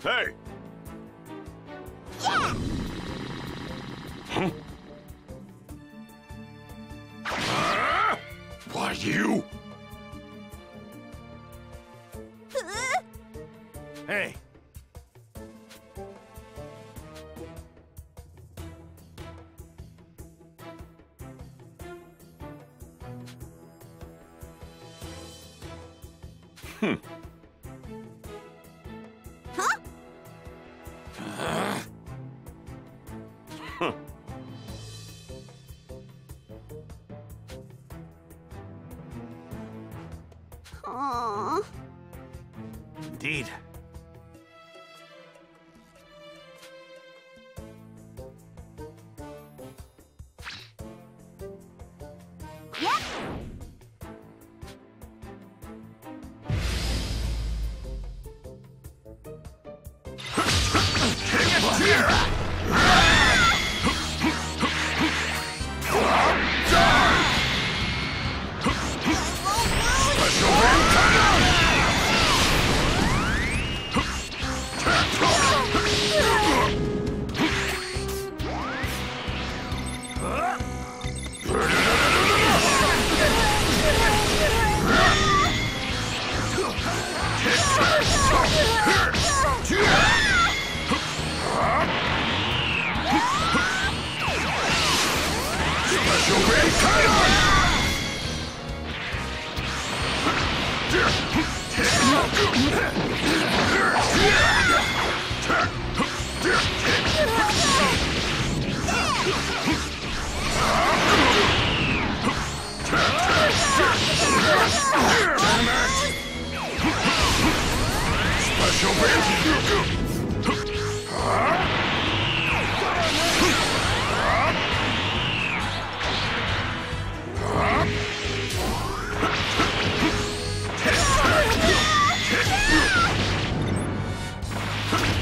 Hey! Yeah! Huh? Ah! Why you? Hey! Hmm. Aww. Indeed. Special Ray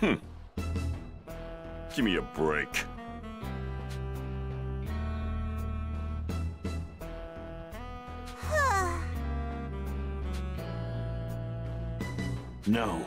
Hmm. Give me a break. No.